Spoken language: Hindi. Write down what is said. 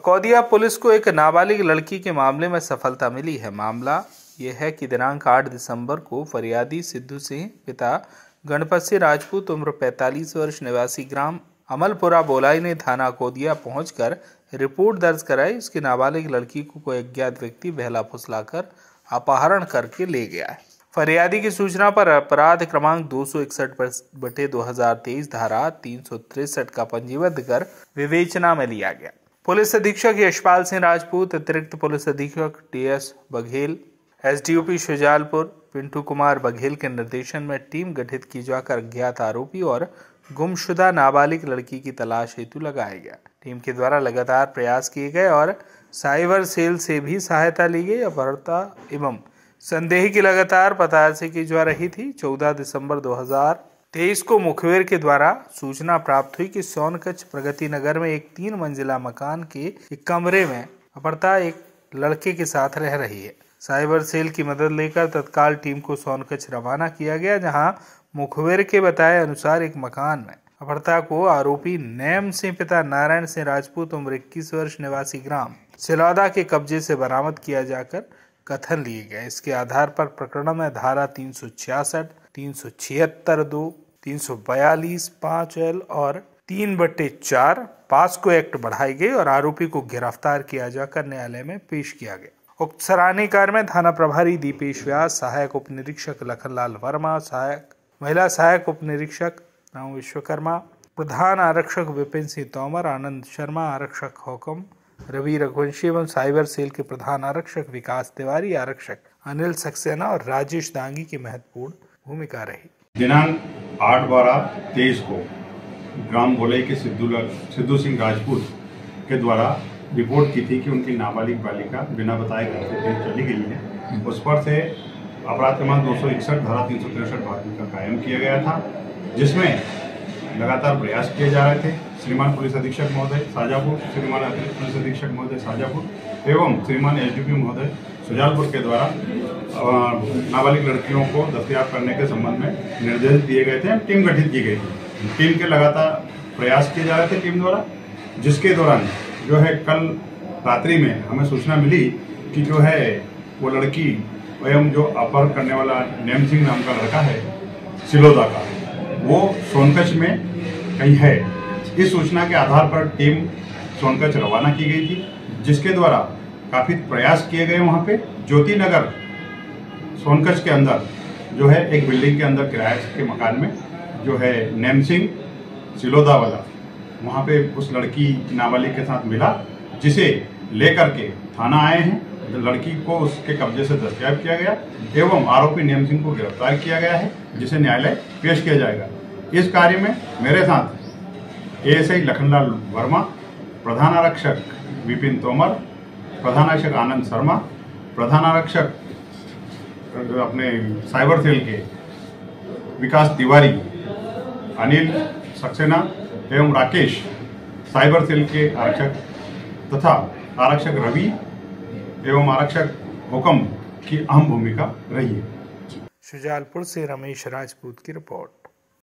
अकौदिया पुलिस को एक नाबालिग लड़की के मामले में सफलता मिली है। मामला यह है कि दिनांक 8 दिसंबर को फरियादी सिद्धू सिंह, पिता गणपत सिंह राजपूत, उम्र 45 वर्ष, निवासी ग्राम अमलपुरा बोलाई ने थाना अकौदिया पहुंचकर रिपोर्ट दर्ज कराई। उसकी नाबालिग लड़की को कोई अज्ञात व्यक्ति बहला फुसलाकर अपहरण करके ले गया है। फरियादी की सूचना पर अपराध क्रमांक दो सौ इकसठ बटे दो धारा तीन का पंजीबद्ध कर विवेचना में लिया गया। पुलिस अधीक्षक यशपाल सिंह राजपूत, अतिरिक्त पुलिस अधीक्षक T S Baghel, SDOP Shujalpur, Pintu Kumar Baghel के निर्देशन में टीम गठित की जाकर अज्ञात आरोपी और गुमशुदा नाबालिग लड़की की तलाश हेतु लगाया गया। टीम के द्वारा लगातार प्रयास किए गए और साइबर सेल से भी सहायता ली गई अपहरता एवं संदेह की लगातार पतारसी की जा रही थी। 14 दिसंबर 2000 तेईस को मुखबिर के द्वारा सूचना प्राप्त हुई कि सोनकच्छ प्रगति नगर में एक तीन मंजिला मकान के एक कमरे में अपरता एक लड़के के साथ रह रही है। साइबर सेल की मदद लेकर तत्काल टीम को सोनकच्छ रवाना किया गया, जहाँ मुखबिर के बताए अनुसार एक मकान में अपरता को आरोपी नैम सिंह पिता नारायण सिंह राजपूत उम्र इक्कीस वर्ष, निवासी ग्राम सिलौदा के कब्जे से बरामद किया जाकर कथन लिए गए। इसके आधार पर प्रकरण में धारा तीन सौ छियासठ तीन सौ छिहत्तर दो, तीन सौ बयालीस पाँच एल और तीन बट्टे चार पास्को एक्ट बढ़ाई गई और आरोपी को गिरफ़्तार किया जाकर न्यायालय में पेश किया गया। उक्त सराहनीय कार्य में थाना प्रभारी दीपेश व्यास, सहायक उप निरीक्षक लखनलाल वर्मा, सहायक महिला सहायक उप निरीक्षक राम विश्वकर्मा, प्रधान आरक्षक विपिन सिंह तोमर, आनंद शर्मा, आरक्षक होकम, रवि रघुवंशी एवं साइबर सेल के प्रधान आरक्षक विकास तिवारी, आरक्षक अनिल सक्सेना और राजेश दांगी की महत्वपूर्ण भूमिका रही। दिनांक आठ बारह तेईस को ग्राम बोलई के सिद्धू सिंह राजपूत के द्वारा रिपोर्ट की थी कि उनकी नाबालिग बालिका बिना बताए घर से चली गई है। उस पर से अपराध क्रमांक दो सौ इकसठ धारा तीन सौ तिरसठ भागी का कायम किया गया था, जिसमें लगातार प्रयास किए जा रहे थे। श्रीमान पुलिस अधीक्षक महोदय साजापुर, श्रीमान अतिरिक्त पुलिस अधीक्षक महोदय साजापुर, एवं श्रीमान एसडीपी महोदय सुजालपुर के द्वारा नाबालिग लड़कियों को दस्तियाब करने के संबंध में निर्देश दिए गए थे टीम गठित की गई थी। टीम के लगातार प्रयास किए जा रहे थे टीम द्वारा, जिसके दौरान जो है कल रात्रि में हमें सूचना मिली कि जो है वो लड़की एवं जो अपहरण करने वाला नेम सिंह नाम का लड़का है, सिलोदा का, वो सोनकच में कहीं है। इस सूचना के आधार पर टीम सोनकच्छ रवाना की गई थी, जिसके द्वारा काफ़ी प्रयास किए गए वहाँ पे। ज्योति नगर सोनकच्छ के अंदर जो है, एक बिल्डिंग के अंदर किराए के मकान में जो है, नेम सिंह सिलोदा वाला वहाँ पे उस लड़की नाबालिग के साथ मिला, जिसे लेकर के थाना आए हैं। लड़की को उसके कब्जे से दस्तियाब किया गया एवं आरोपी नेम सिंह को गिरफ़्तार किया गया है, जिसे न्यायालय पेश किया जाएगा। इस कार्य में मेरे साथ एएसआई लखनलाल वर्मा, प्रधान आरक्षक विपिन तोमर प्रधान आरक्षक आनंद शर्मा, प्रधान आरक्षक अपने साइबर सेल के विकास तिवारी, अनिल सक्सेना एवं राकेश, साइबर सेल के आरक्षक तथा आरक्षक रवि एवं आरक्षक हुकम की अहम भूमिका रही है। शुजालपुर से रमेश राजपूत की रिपोर्ट।